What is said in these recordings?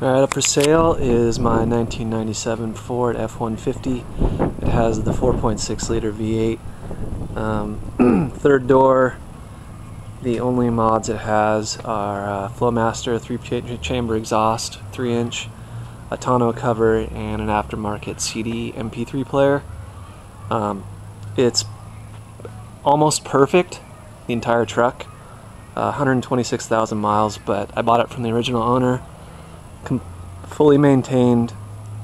Alright, up for sale is my 1997 Ford F-150. It has the 4.6 liter V8. Um, third door, the only mods it has are uh, Flowmaster 3 chamber exhaust, 3 inch, a tonneau cover, and an aftermarket CD MP3 player. Um, it's almost perfect, the entire truck. Uh, 126,000 miles, but I bought it from the original owner fully maintained.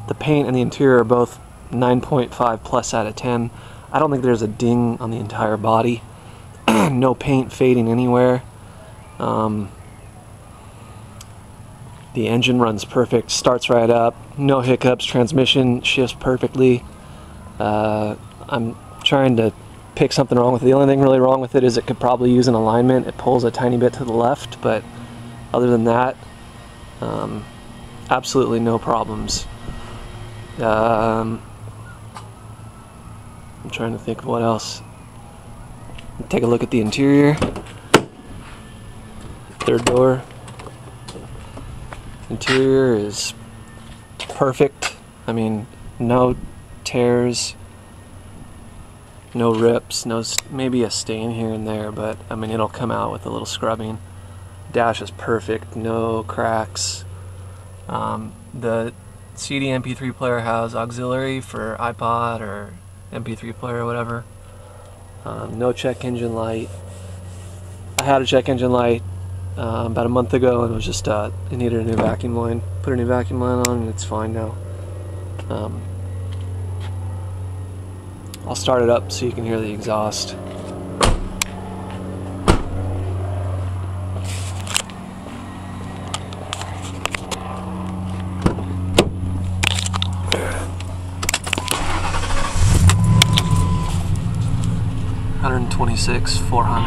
The paint and the interior are both 9.5 plus out of 10. I don't think there's a ding on the entire body. no paint fading anywhere. Um, the engine runs perfect, starts right up, no hiccups, transmission shifts perfectly. Uh, I'm trying to pick something wrong with it. The only thing really wrong with it is it could probably use an alignment. It pulls a tiny bit to the left, but other than that, um, absolutely no problems. Um, I'm trying to think of what else. Take a look at the interior. Third door. Interior is perfect. I mean, no tears, no rips, no maybe a stain here and there, but I mean it'll come out with a little scrubbing. Dash is perfect, no cracks. Um, the CD MP3 player has auxiliary for iPod or MP3 player or whatever. Um, no check engine light. I had a check engine light uh, about a month ago and it was just uh, it needed a new vacuum line. Put a new vacuum line on and it's fine now. Um, I'll start it up so you can hear the exhaust. 126, 400.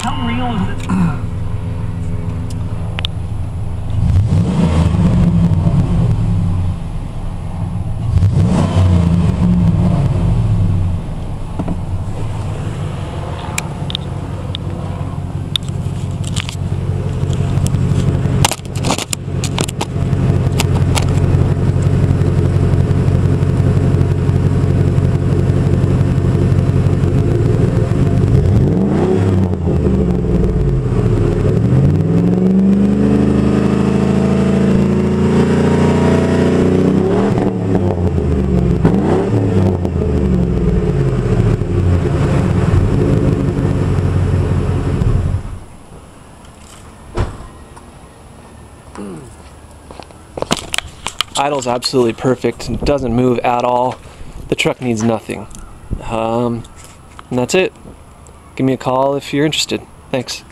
How real is it? Idle's absolutely perfect. Doesn't move at all. The truck needs nothing. Um, and that's it. Give me a call if you're interested. Thanks.